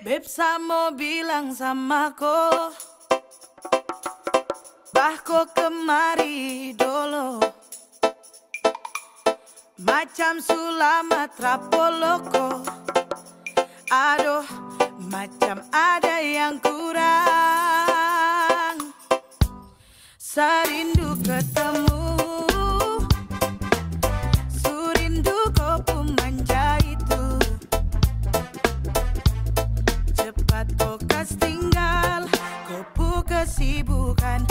Beb samo bilang sama ko Bah ko kemari dolo Macam sulamat rapoloko Aduh macam ada yang kurang. Sarindu ketemu bukan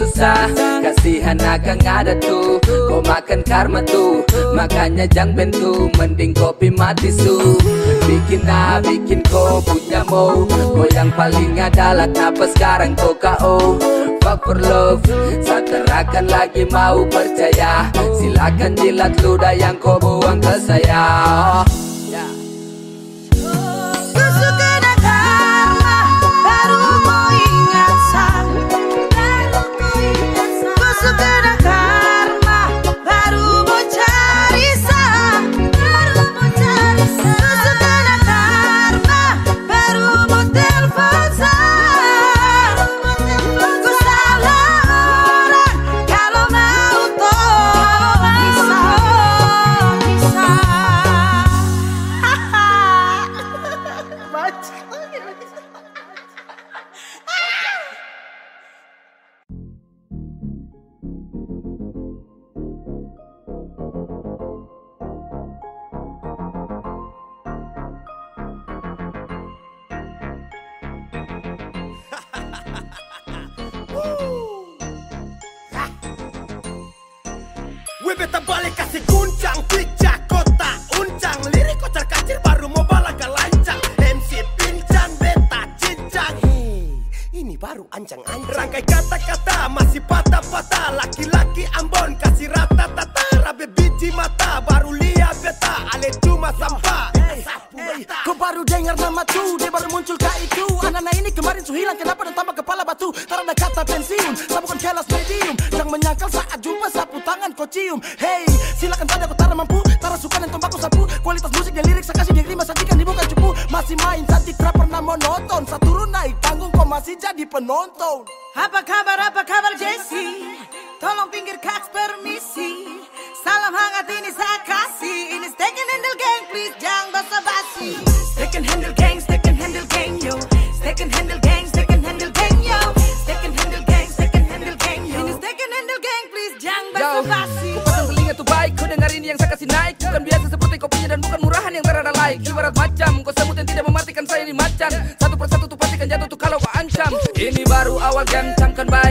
susah. Kasihan akan ada tuh. Kau makan karma tuh. Makanya jangan bentu. Mending kopi mati su. Bikin ah bikin kau punya mau. Kau yang paling adalah kenapa sekarang kau KO Fuck for love. Saterakan lagi mau percaya. Silakan jilat ludah yang kau buang ke saya Tapale casi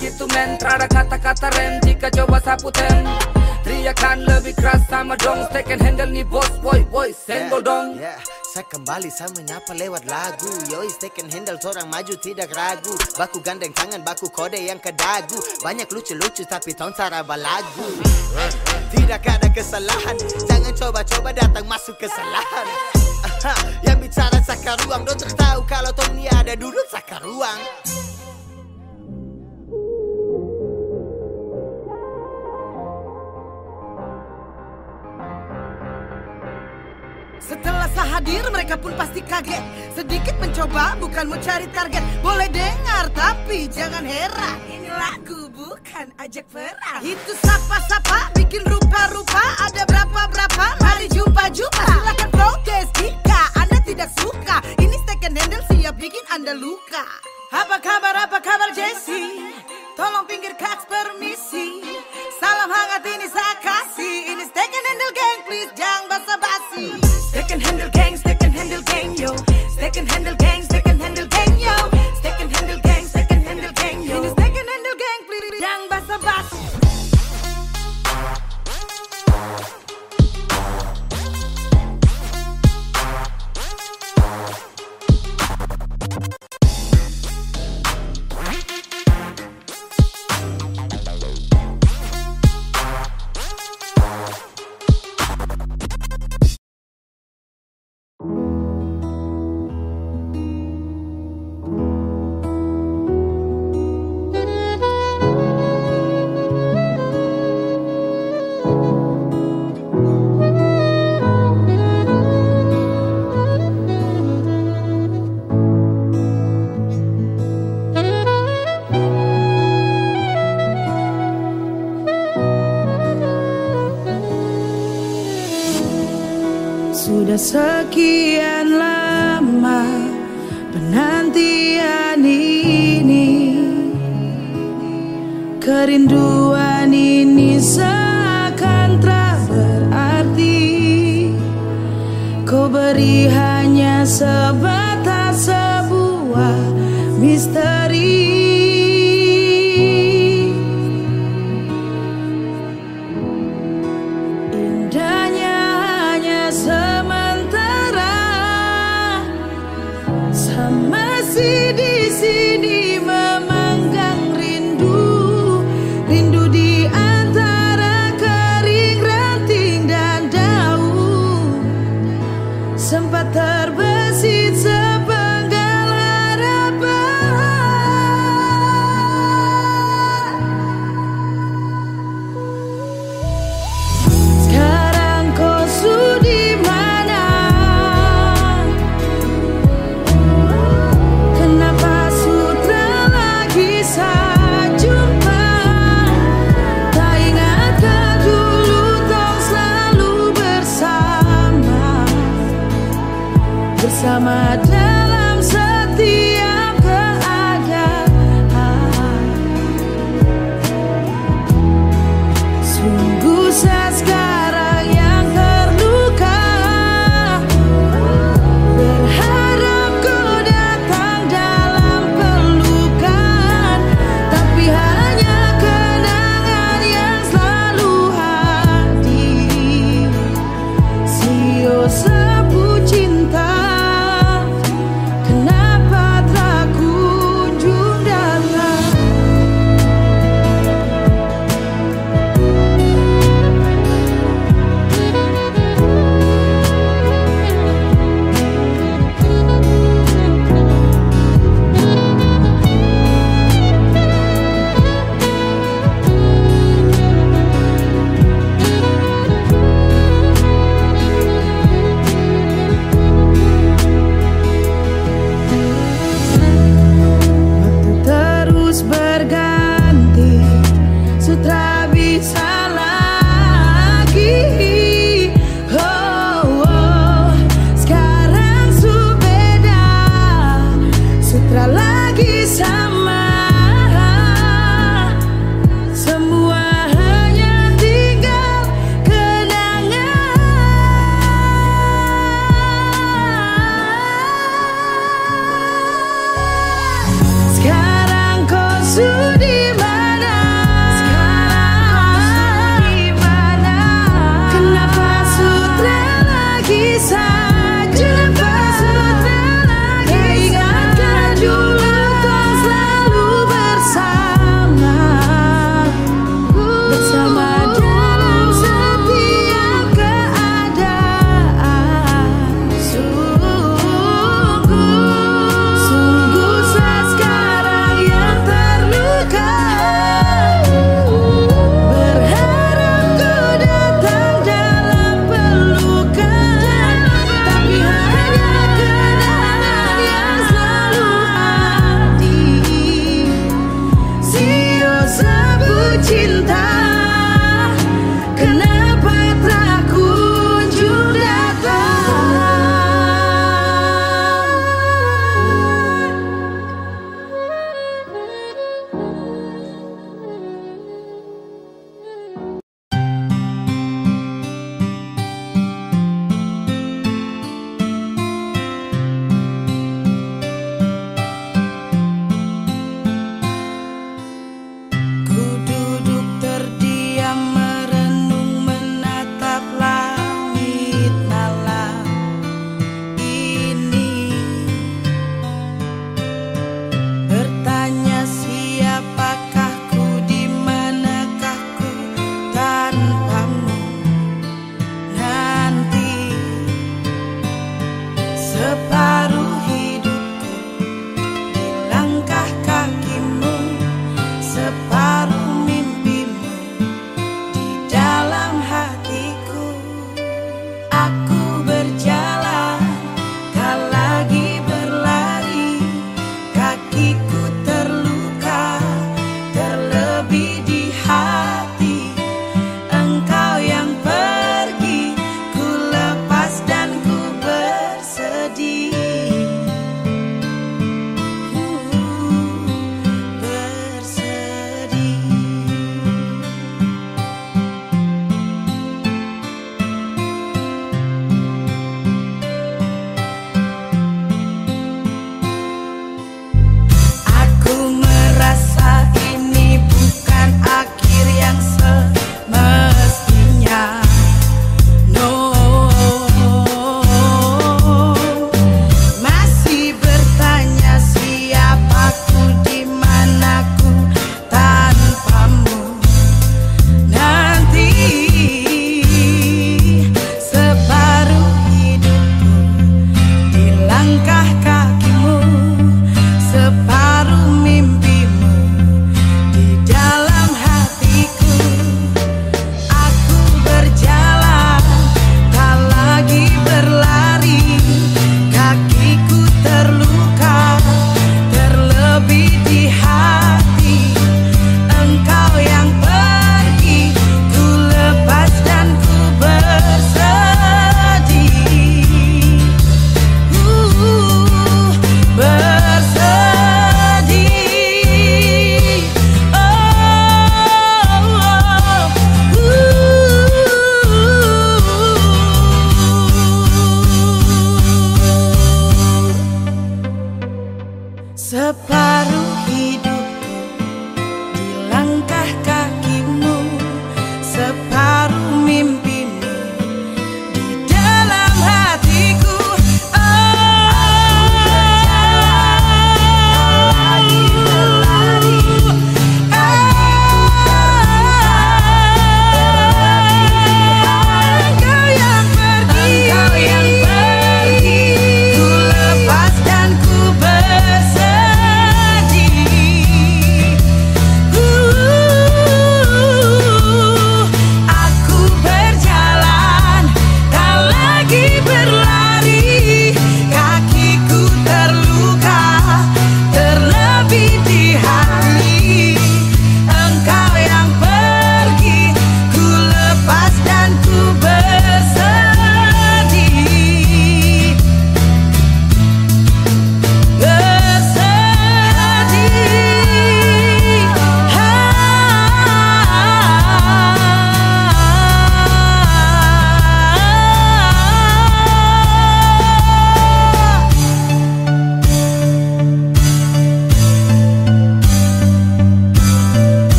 Camkan baik itu men. Terada kata-kata rem Jika coba sapu tem. Teriakan lebih keras sama dong. Steak and handle nih bos. Boy boy Senggol dong. Yeah, saya kembali saya menyapa lewat lagu. Yoi stick and handle seorang maju tidak ragu. Baku gandeng tangan baku kode yang ke dagu Banyak lucu-lucu tapi ton saraba lagu. Tidak ada kesalahan. Jangan coba-coba datang masuk kesalahan. Aha, Yang bicara saka ruang Dokter tahu kalau Tony ada duduk saka ruang Setelah saya hadir mereka pun pasti kaget. Sedikit mencoba bukan mau cari target. Boleh dengar tapi jangan heran. Ini lagu bukan ajak perang. Itu sapa-sapa bikin rupa-rupa. Ada berapa-berapa mari jumpa-jumpa. Silakan protes jika anda tidak suka. Ini steak and handle siap bikin anda luka. Apa kabar apa kabar Jesse? Tolong pinggir kaks permisi. Salam hangat ini saya kasih. Ini steak and handle gang please jangan basa-basi Steak and handle gang, steak and handle gang yo. Steak and handle gang, Kau beri hanya sebatas sebuah misteri.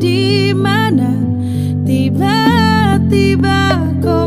Betul kau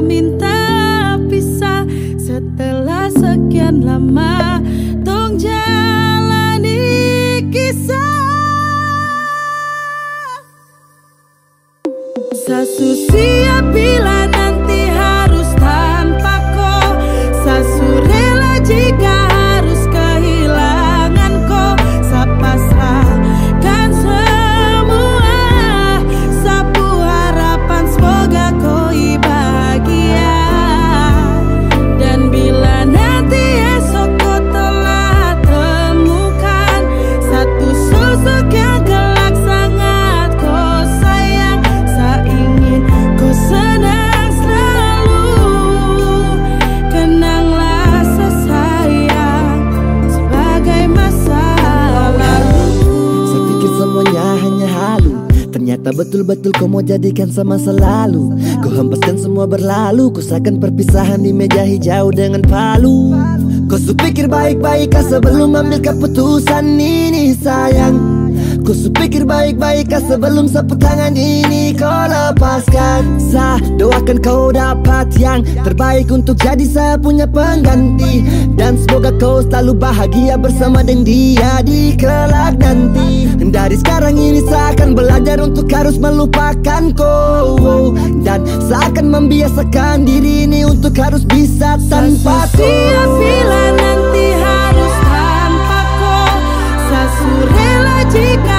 mau jadikan sama selalu. Kau hempaskan semua berlalu. Kau seakan perpisahan di meja hijau dengan palu. Kau supikir baik-baik sebelum ambil keputusan ini sayang Ku supikir baik-baik sebelum sapu tangan ini kau lepaskan. Saya doakan kau dapat yang terbaik untuk jadi saya punya pengganti. Dan semoga kau selalu bahagia bersama dengan dia di kelak nanti. Dari sekarang ini saya akan belajar untuk harus melupakan kau. Dan saya akan membiasakan diri ini untuk harus bisa tanpa kau. Nanti harus tanpa kau. Saya jika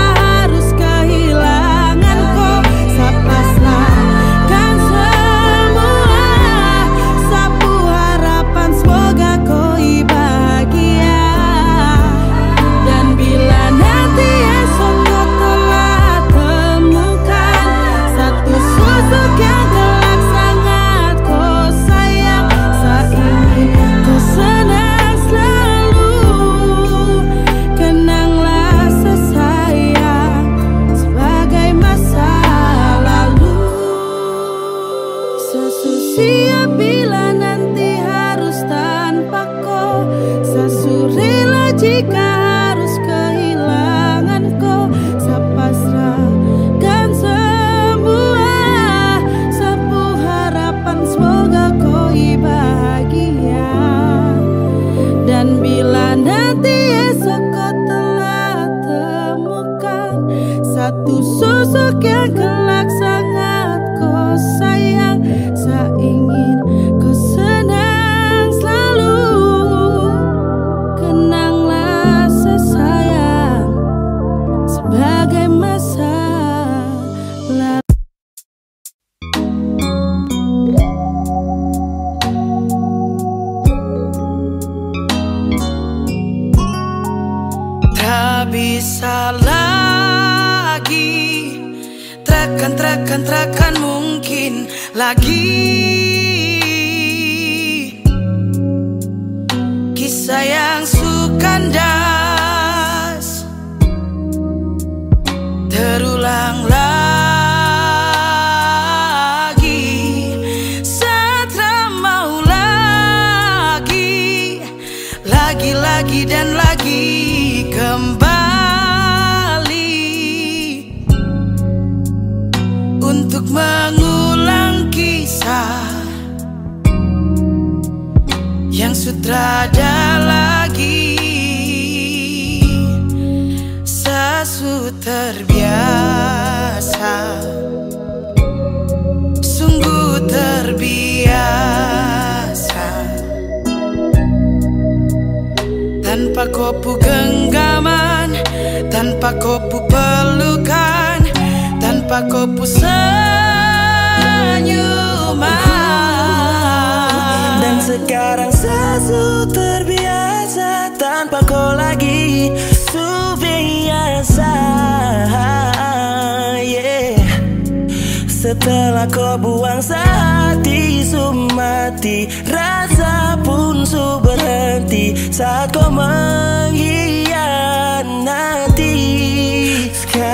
Sutrada lagi. Sesu terbiasa. Sungguh terbiasa. Tanpa kopu genggaman Tanpa kopu pelukan Tanpa kopu senyuman sekarang sesu terbiasa Tanpa kau lagi Subiasa yeah. Setelah kau buang sehati Sumati rasa pun su berhenti saat kau mengkhianati Sekarang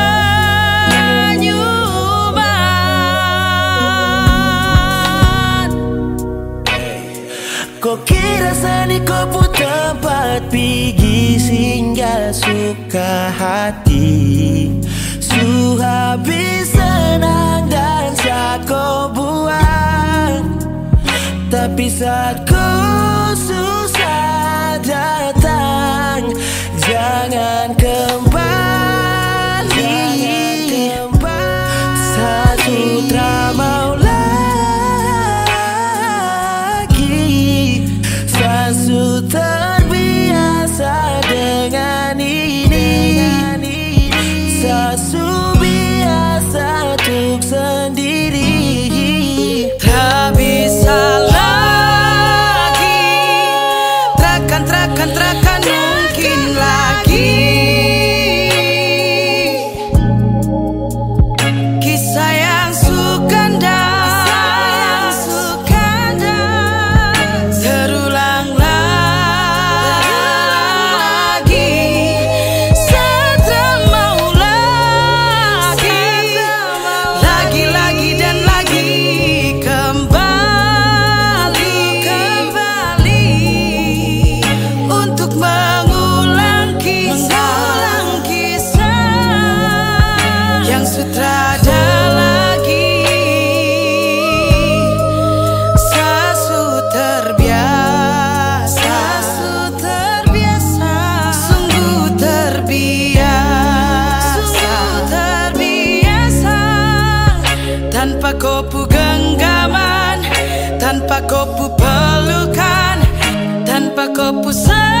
Seni kopu tempat pergi singgah suka hati. Su habis senang dan kau buang. Tapi saat kau susah kopu genggaman Tanpa kopu pelukan Tanpa kopu senyum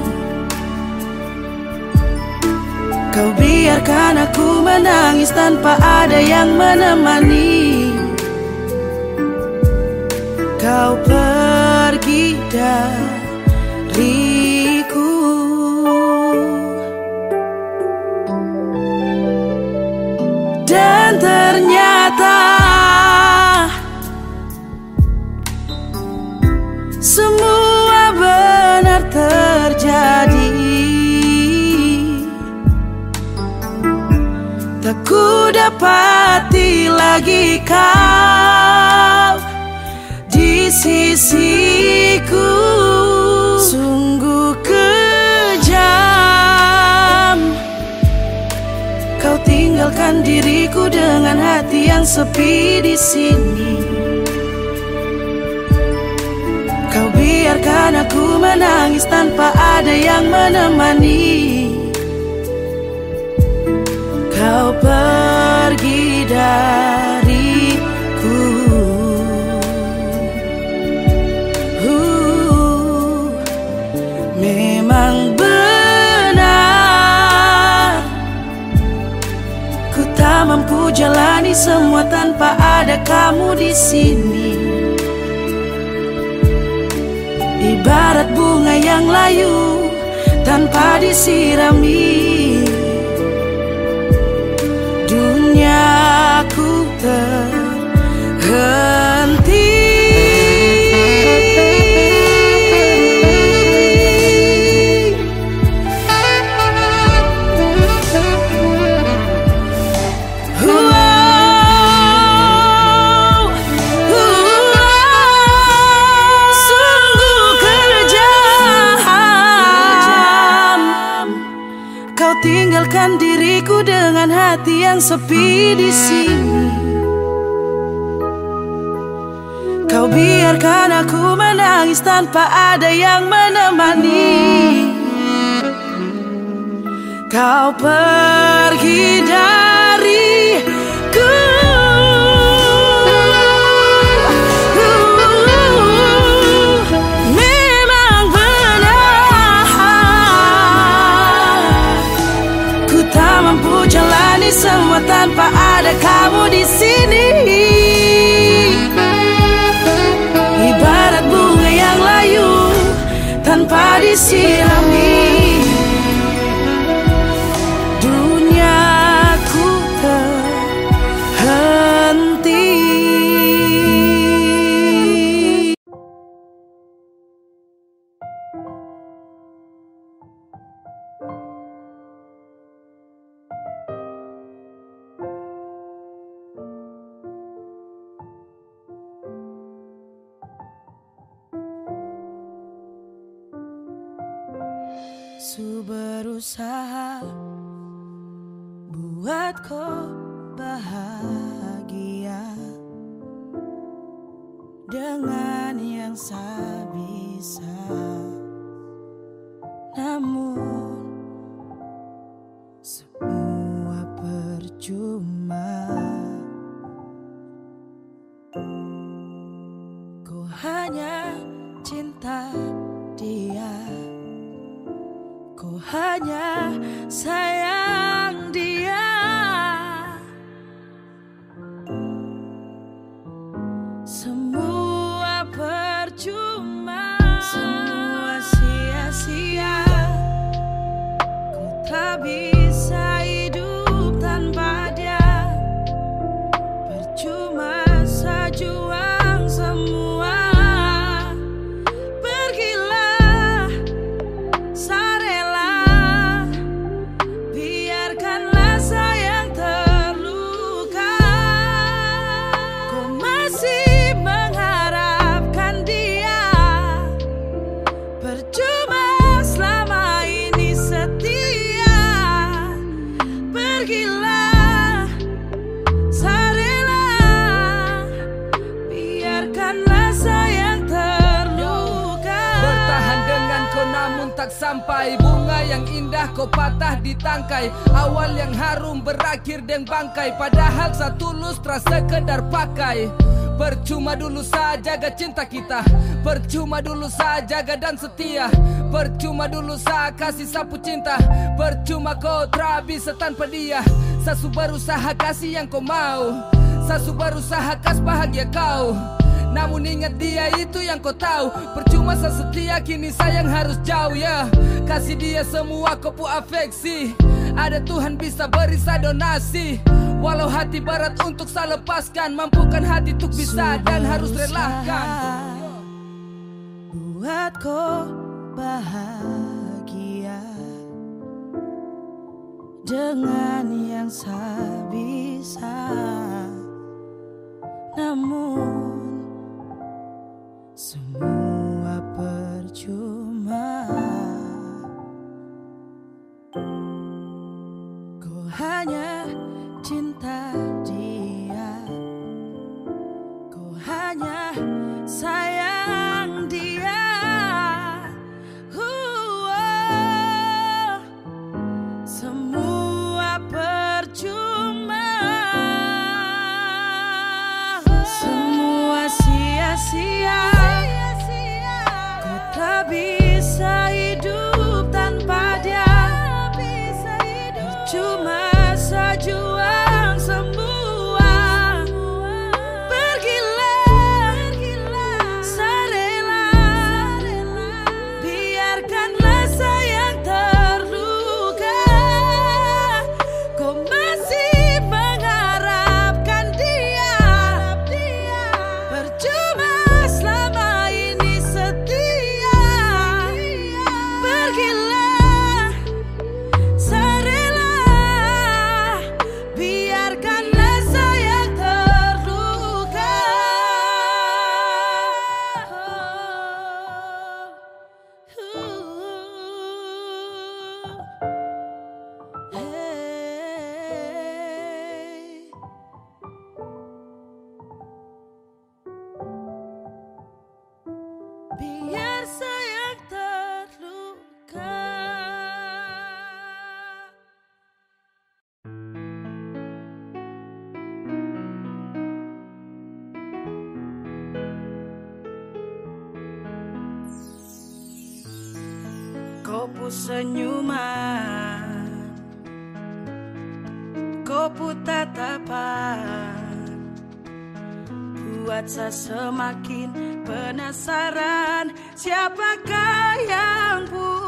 Kau biarkan aku menangis tanpa ada yang menemani. Kau pergi dariku. Ku dapati lagi kau di sisiku. Sungguh kejam. Kau tinggalkan diriku dengan hati yang sepi di sini. Biarkan aku menangis tanpa ada yang menemani menjalani semua tanpa ada kamu di sini. Ibarat bunga yang layu tanpa disirami. Duniaku terhenti. Diriku dengan hati yang sepi di sini. Kau biarkan aku menangis tanpa ada yang menemani. Kau pergi dariku tanpa ada kamu di sini. Ibarat bunga yang layu tanpa disirami dengan yang saya bisa. Tak sampai. Bunga yang indah kau patah di tangkai. Awal yang harum berakhir dengan bangkai. Padahal satu tulus terasa sekedar pakai Percuma dulu saja jaga cinta kita. Percuma dulu saja jaga dan setia. Percuma dulu saya kasih sapu cinta. Percuma kau tak bisa tanpa dia. Sasu berusaha kasih yang kau mau. Sasu berusaha kas bahagia kau. Namun ingat dia itu yang kau tahu. Percuma saya setia kini sayang harus jauh ya. Kasih dia semua kau pu afeksi. Ada Tuhan bisa beri saya donasi Walau hati berat untuk saya lepaskan Mampukan hati untuk bisa dan harus relakan. Buat kau bahagia. Dengan yang saya bisa Namun Semua percuma. Ku hanya cinta senyuman. Kopu tatapan Buat saya semakin penasaran Siapakah yang punya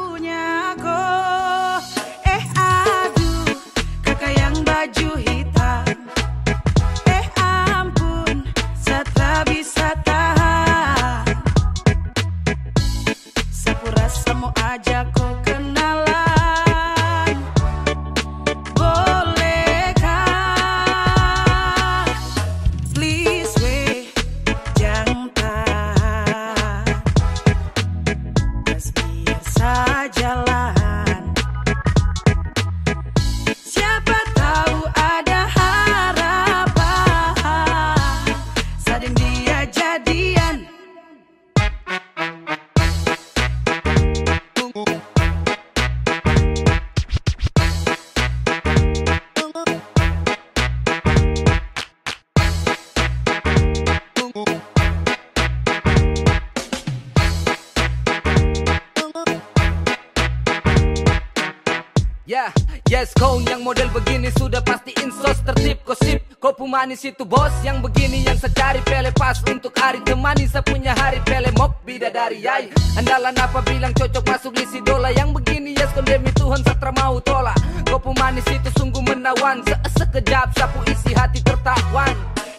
manis itu bos Yang begini yang secari pele pas untuk hari Temani. Sepunya hari pele mok bidadari yai. Andalan apa bilang cocok masuk di idola Yang begini? Yes kondemi Tuhan setra mau tolak. Kopu manis itu sungguh menawan. Se Sekejap sapu isi hati tertawan.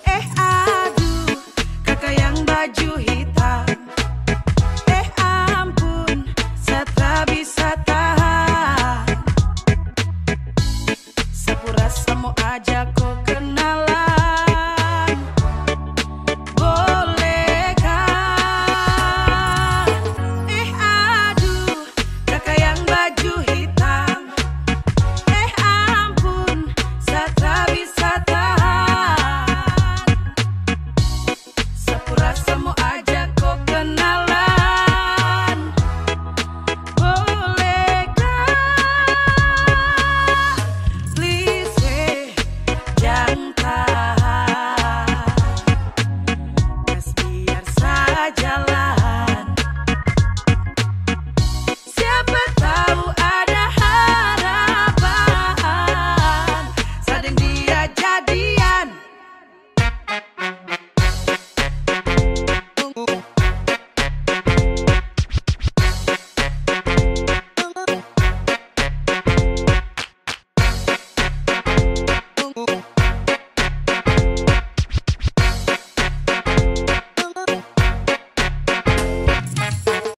Eh aduh kakak yang baju hitam. Eh ampun setra bisa tahan. Sepura mau ajak